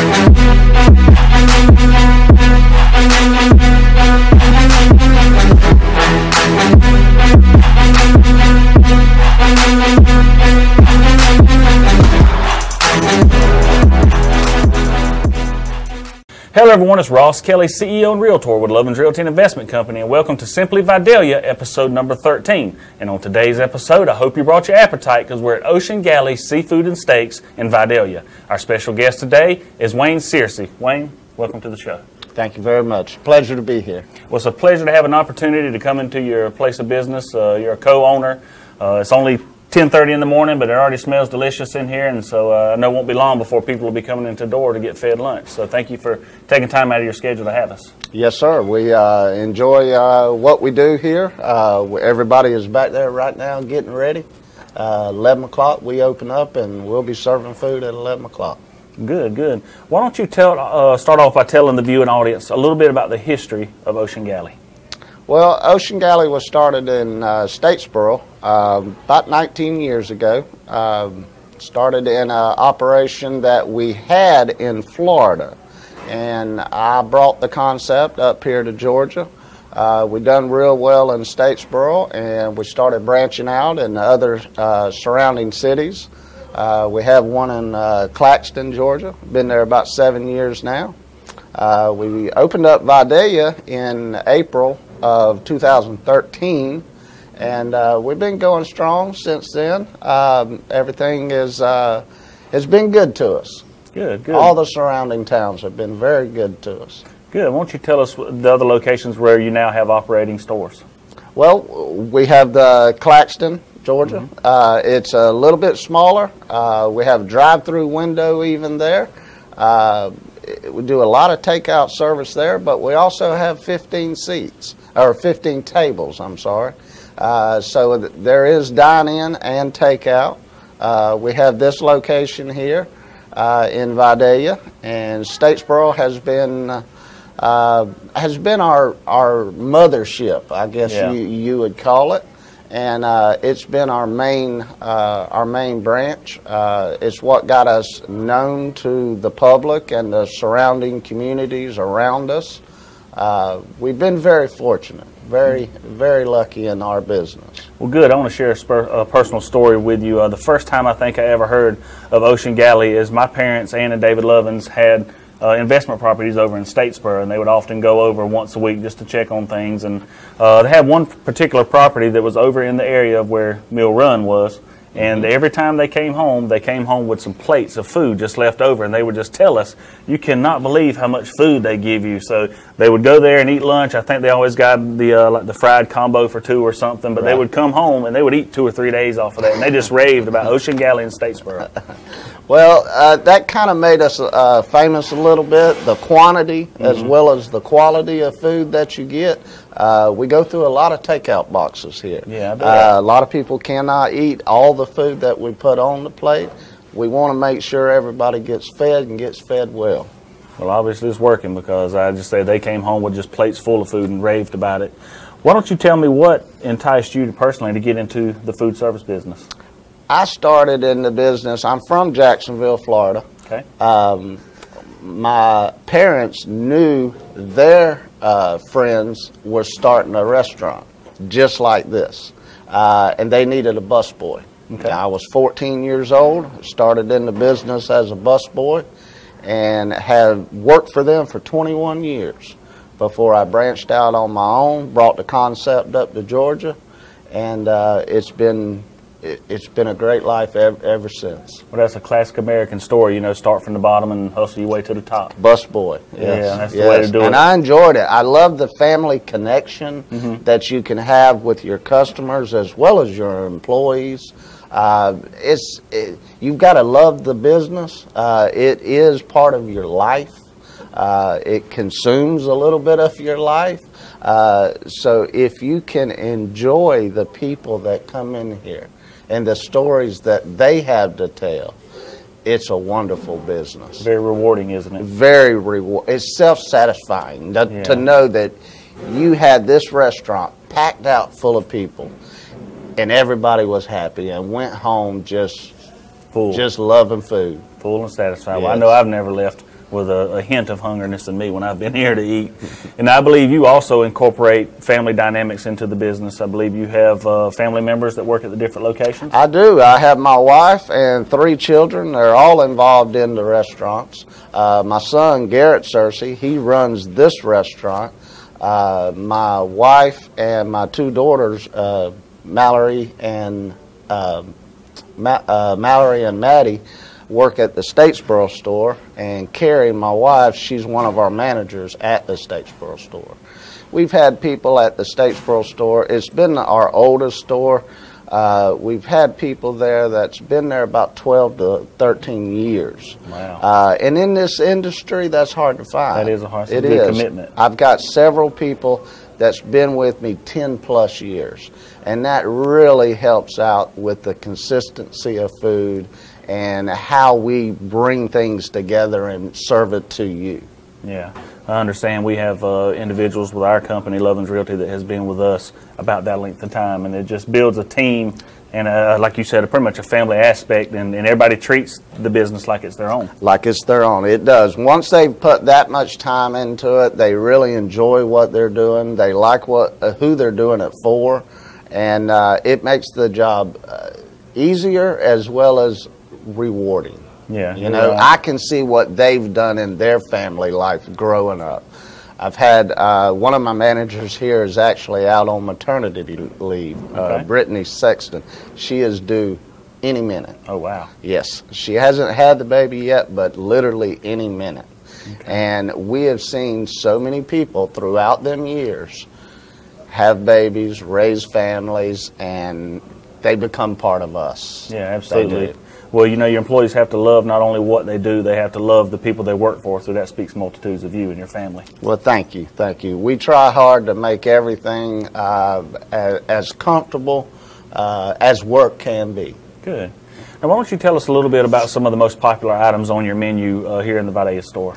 Thank you. Hello, everyone. It's Ross Kelly, CEO and Realtor with Lovins Realty and Investment Company, and welcome to Simply Vidalia, episode number 13. And on today's episode, I hope you brought your appetite because we're at Ocean Galley Seafood and Steaks in Vidalia. Our special guest today is Wayne Searcy. Wayne, welcome to the show. Thank you very much. Pleasure to be here. Well, it's a pleasure to have an opportunity to come into your place of business. Uh, you're a co-owner. Uh, it's only 10:30 in the morning, but it already smells delicious in here, and so uh, I know it won't be long before people will be coming into the door to get fed lunch. So thank you for taking time out of your schedule to have us. Yes, sir. We uh, enjoy uh, what we do here. Uh, everybody is back there right now getting ready. Uh, 11 o'clock we open up, and we'll be serving food at 11 o'clock. Good, good. Why don't you tell uh, start off by telling the viewing audience a little bit about the history of Ocean Galley? Well, Ocean Galley was started in uh, Statesboro um, about 19 years ago. Um, started in an operation that we had in Florida. And I brought the concept up here to Georgia. Uh, we done real well in Statesboro, and we started branching out in other uh, surrounding cities. Uh, we have one in uh, Claxton, Georgia. Been there about seven years now. Uh, we opened up Vidalia in April of 2013, and uh, we've been going strong since then. Um, everything is uh, has been good to us. Good, good. All the surrounding towns have been very good to us. Good. Why don't you tell us the other locations where you now have operating stores? Well, we have the Claxton, Georgia. Mm-hmm. Uh, it's a little bit smaller. Uh, we have a drive-through window even there. Uh, we do a lot of takeout service there, but we also have 15 seats or 15 tables. I'm sorry. Uh, so there is dine-in and takeout. Uh, we have this location here uh, in Vidalia, and Statesboro has been uh, has been our our mothership, I guess yeah. you you would call it, and uh, it's been our main uh, our main branch. it's what got us known to the public and the surrounding communities around us. We've been very fortunate very, very lucky in our business. Well, good. I want to share a, a personal story with you. Uh, the first time I think I ever heard of Ocean Galley is my parents, Ann and David Lovins, had uh, investment properties over in Statesboro, and they would often go over once a week just to check on things. And uh, they had one particular property that was over in the area of where Mill Run was. And every time they came home, they came home with some plates of food just left over, and they would just tell us, "You cannot believe how much food they give you." So they would go there and eat lunch. I think they always got the uh, like the fried combo for two or something, but right. they would come home and they would eat two or three days off of that, and they just raved about Ocean Galley and Statesboro. Well, uh, that kind of made us uh, famous a little bit. The quantity mm-hmm. as well as the quality of food that you get. Uh, we go through a lot of takeout boxes here. Yeah, uh, a lot of people cannot eat all the food that we put on the plate. We want to make sure everybody gets fed and gets fed well. Well, obviously it's working because I just say they came home with just plates full of food and raved about it. Why don't you tell me what enticed you personally to get into the food service business? I started in the business. I'm from Jacksonville, Florida. Okay. Um, my parents knew their uh, friends were starting a restaurant just like this, uh, and they needed a busboy. Okay. I was 14 years old, started in the business as a busboy, and had worked for them for 21 years before I branched out on my own, brought the concept up to Georgia, and uh, it's been it, has been a great life ever, ever, since. Well, that's a classic American story, you know, start from the bottom and hustle your way to the top. Bus boy. Yes. Yeah, that's yes. the way to do it. And I enjoyed it. I love the family connection mm-hmm. that you can have with your customers as well as your employees. Uh, it's it, you've got to love the business. Uh, it is part of your life. Uh, it consumes a little bit of your life. Uh, so if you can enjoy the people that come in here, and the stories that they have to tell, it's a wonderful business. Very rewarding, isn't it? Very reward. It's self-satisfying to, yeah. to know that you had this restaurant packed out full of people, and everybody was happy and went home just full, just loving food, full and satisfied. Yes. Well, I know I've never left with a, a, hint of hungerness in me when I've been here to eat. And I believe you also incorporate family dynamics into the business. I believe you have uh, family members that work at the different locations. I do. I have my wife and three children. They're all involved in the restaurants. Uh, my son Garrett Searcy, he runs this restaurant. Uh, my wife and my two daughters, uh, Mallory and um, Ma- uh, Mallory and Maddie work at the Statesboro store, and Carrie, my wife, she's one of our managers at the Statesboro store. We've had people at the Statesboro store. It's been our oldest store. Uh, we've had people there that's been there about 12 to 13 years. Wow. Uh, and in this industry, that's hard to find. That is a hard it is. commitment. I've got several people that's been with me 10 plus years. And that really helps out with the consistency of food and how we bring things together and serve it to you. Yeah, I understand. We have uh, individuals with our company, Lovins Realty, that has been with us about that length of time, and it just builds a team and, uh, like you said, a pretty much a family aspect, and, and everybody treats the business like it's their own. Like it's their own. It does. Once they've put that much time into it, they really enjoy what they're doing. They like what uh, who they're doing it for, and uh, it makes the job uh, easier as well as rewarding. Yeah, you know. I can see what they've done in their family life growing up. I've had uh, one of my managers here is actually out on maternity leave. Uh, Brittany Sexton. She is due any minute. Oh wow. Yes, she hasn't had the baby yet, but literally any minute. And we have seen so many people throughout them years have babies, raise families, and they become part of us. Yeah, absolutely. Well, you know, your employees have to love not only what they do, they have to love the people they work for. So that speaks multitudes of you and your family. Well, thank you, thank you. We try hard to make everything uh, as, as comfortable uh, as work can be. Good. Now, why don't you tell us a little bit about some of the most popular items on your menu uh, here in the Vidalia store?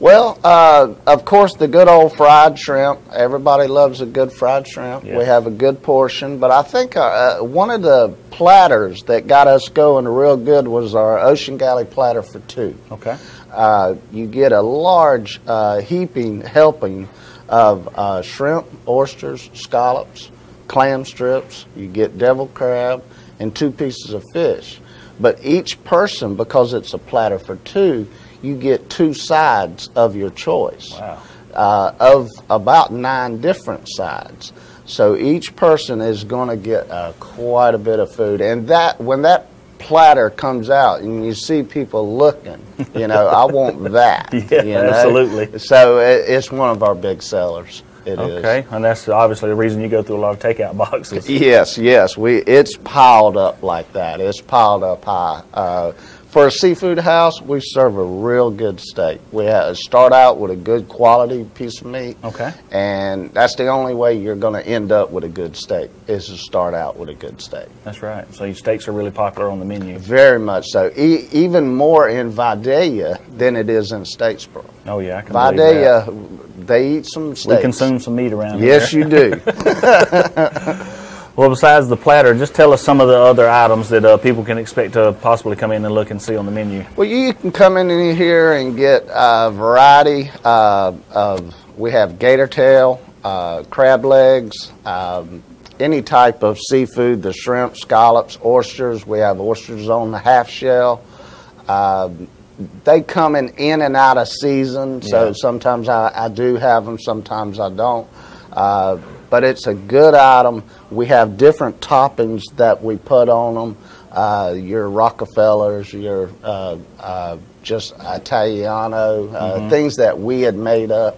Well, uh, of course, the good old fried shrimp. Everybody loves a good fried shrimp. Yeah. We have a good portion, but I think uh, uh, one of the platters that got us going real good was our Ocean Galley platter for two. Okay. Uh, you get a large uh, heaping helping of uh, shrimp, oysters, scallops, clam strips. You get devil crab and two pieces of fish. But each person, because it's a platter for two, you get two sides of your choice Wow. uh, of about nine different sides. So each person is going to get uh, quite a bit of food, and that when that platter comes out and you see people looking, you know, I want that. Yeah, you know? absolutely. So it, it's one of our big sellers. It is. Okay. And that's obviously the reason you go through a lot of takeout boxes. Yes, yes. We it's piled up like that. It's piled up high. Uh, for a seafood house, we serve a real good steak. We have, start out with a good quality piece of meat. Okay. And that's the only way you're going to end up with a good steak is to start out with a good steak. That's right. So your steaks are really popular on the menu. Very much so. E- even more in Vidalia than it is in Statesboro. Oh yeah, I can believe that. They eat some steaks. We consume some meat around Yes, here. Yes, you do. Well, besides the platter, just tell us some of the other items that uh, people can expect to possibly come in and look and see on the menu. Well, you can come in here and get a variety uh, of. We have gator tail, uh, crab legs, um, any type of seafood. The shrimp, scallops, oysters. We have oysters on the half shell. Um, they come in in and out of season, so Yeah. sometimes I, I do have them, sometimes I don't. Uh, but it's a good item. We have different toppings that we put on them. Uh, your Rockefellers, your uh, uh, just Italiano, uh, things that we had made up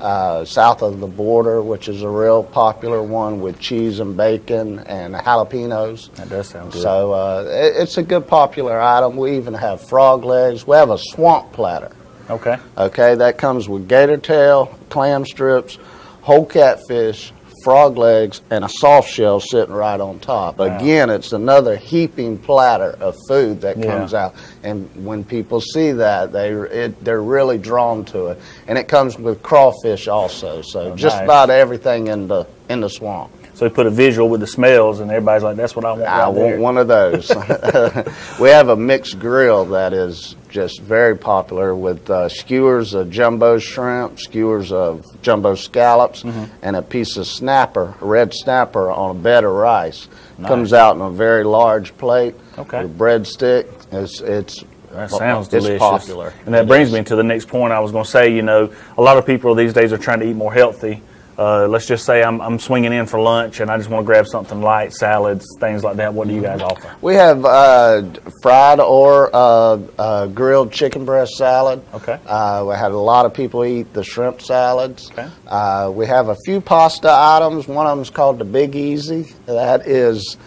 uh, south of the border, which is a real popular one with cheese and bacon and jalapenos. That does sound good. So uh, it, it's a good popular item. We even have frog legs. We have a swamp platter. okay. Okay, that comes with gator tail, clam strips, whole catfish, frog legs, and a soft shell sitting right on top. Wow. Again, it's another heaping platter of food that Yeah. comes out, and when people see that, they it, they're really drawn to it. And it comes with crawfish also. So Oh, just nice. about everything in the in the swamp. So we put a visual with the smells, and everybody's like, "That's what I want." I right want there." one of those. we have a mixed grill that is just very popular with uh, skewers of jumbo shrimp, skewers of jumbo scallops, Mm-hmm. and a piece of snapper, red snapper, on a bed of rice. Nice. Comes out in a very large plate. Okay. With a breadstick. It's it's That sounds it's delicious. popular. And that It brings is. me to the next point I was going to say. You know, a lot of people these days are trying to eat more healthy. Uh, let's just say I'm, I'm swinging in for lunch and I just want to grab something light, salads, things like that. What do you guys offer? We have uh, fried or uh, uh, grilled chicken breast salad. Okay. Uh, we had a lot of people eat the shrimp salads. Okay. Uh, we have a few pasta items. One of them is called the Big Easy. That is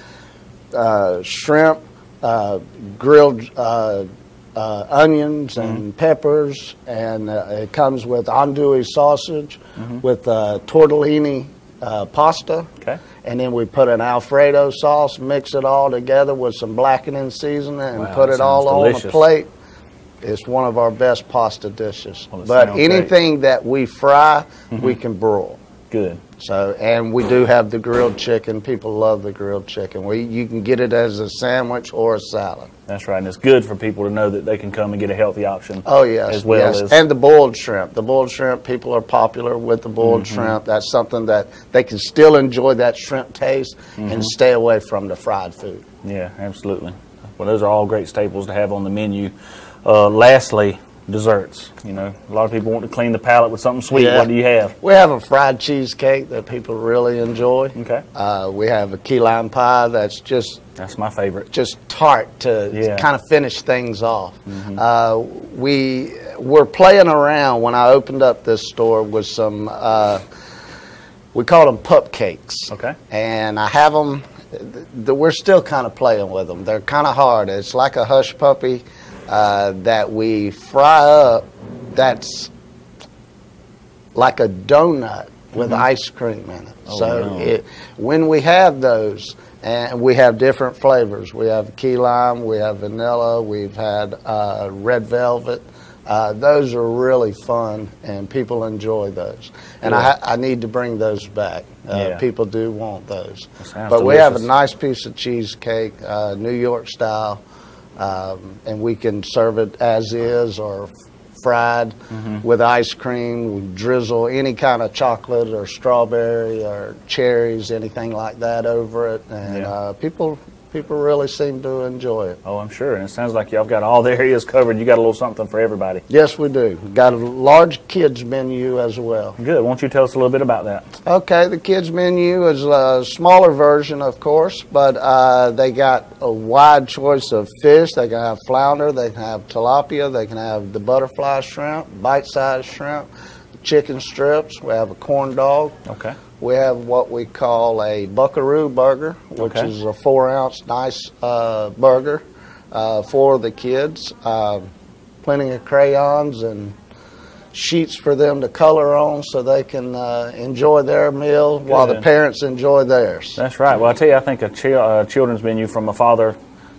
uh, shrimp, uh, grilled uh, onions Mm-hmm. and peppers, and uh, it comes with andouille sausage, Mm-hmm. with uh, tortellini uh, pasta. Okay. And then we put an Alfredo sauce, mix it all together with some blackening seasoning, and Wow, put it all sounds on a plate. It's one of our best pasta dishes. Well, but sounds great. anything that we fry, we can broil. Good. So, and we do have the grilled chicken. People love the grilled chicken. We, you can get it as a sandwich or a salad. That's right. And it's good for people to know that they can come and get a healthy option. Oh yes, As well yes. as and the boiled shrimp. The boiled shrimp. People are popular with the boiled Mm-hmm. shrimp. That's something that they can still enjoy that shrimp taste Mm-hmm. and stay away from the fried food. Yeah, absolutely. Well, those are all great staples to have on the menu. Uh, lastly, desserts. You know, a lot of people want to clean the palate with something sweet. Yeah. What do you have? We have a fried cheesecake that people really enjoy. Okay. Uh, we have a key lime pie that's just That's my favorite. just tart to Yeah. kind of finish things off. Uh, we were playing around when I opened up this store with some. Uh, we call them pup cakes. Okay. And I have them. Th- we're still kind of playing with them. They're kind of hard. It's like a hush puppy uh, that we fry up. That's like a donut with ice cream in it. Oh, so it, when we have those, and we have different flavors. We have key lime, we have vanilla, we've had uh, red velvet. Uh, those are really fun, and people enjoy those. And I, I need to bring those back. Uh, Yeah. People do want those. But we have a nice piece of cheesecake, uh, New York style, um, and we can serve it as is or fried Mm-hmm. with ice cream. We drizzle any kind of chocolate or strawberry or cherries, anything like that over it, and Yeah. uh, people people really seem to enjoy it. Oh, I'm sure. And it sounds like y'all got all the areas covered. You got a little something for everybody. Yes, we do. Got a large kids menu as well. Good. Won't you tell us a little bit about that? Okay, the kids menu is a smaller version, of course, but uh, they got a wide choice of fish. They can have flounder, they can have tilapia, they can have the butterfly shrimp, bite-sized shrimp, chicken strips. We have a corn dog. Okay. We have what we call a buckaroo burger, which Okay. is a four-ounce nice uh, burger uh, for the kids. Um plenty of crayons and sheets for them to color on so they can uh, enjoy their meal while the parents enjoy theirs. That's right. Well, I tell you, I think a chi- uh, children's menu from a father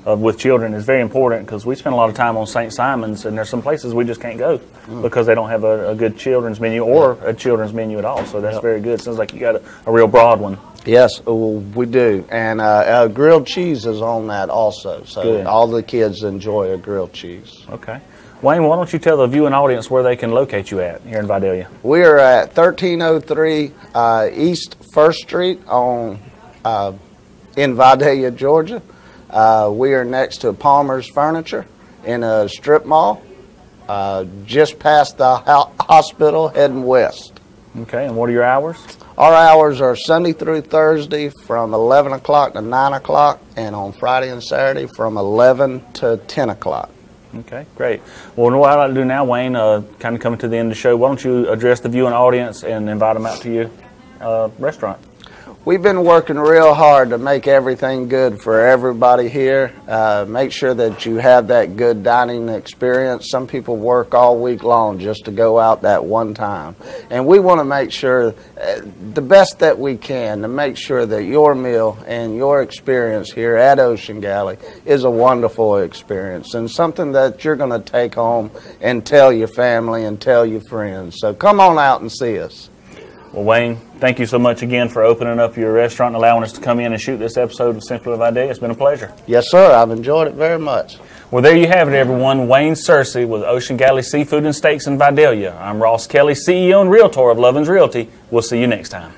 uh, with children is very important because we spend a lot of time on St. Simon's, and there's some places we just can't go Mm. because they don't have a, a good children's menu or a children's menu at all. So that's very good. Sounds like you got a, a real broad one. Yes, uh, we do. And uh, uh, grilled cheese is on that also. So Good. all the kids enjoy a grilled cheese. Okay. Wayne, why don't you tell the viewing audience where they can locate you at here in Vidalia? We are at 1303 uh, East First Street on uh, in Vidalia, Georgia. Uh, we are next to Palmer's Furniture in a strip mall, uh, just past the ho- hospital, heading west. Okay. And what are your hours? Our hours are Sunday through Thursday from 11 o'clock to 9 o'clock, and on Friday and Saturday from 11 to 10 o'clock. Okay, great. Well, what I'd like to do now, Wayne, uh, kind of coming to the end of the show, why don't you address the viewing audience and invite them out to your uh, restaurant? We've been working real hard to make everything good for everybody here. Uh, make sure that you have that good dining experience. Some people work all week long just to go out that one time. And we want to make sure uh, the best that we can to make sure that your meal and your experience here at Ocean Galley is a wonderful experience and something that you're going to take home and tell your family and tell your friends. So come on out and see us. Well, Wayne, thank you so much again for opening up your restaurant and allowing us to come in and shoot this episode of Simply Vidalia. It's been a pleasure. Yes, sir. I've enjoyed it very much. Well, there you have it, everyone. Wayne Searcy with Ocean Galley Seafood and Steaks in Vidalia. I'm Ross Kelly, CEO and Realtor of Lovins Realty. We'll see you next time.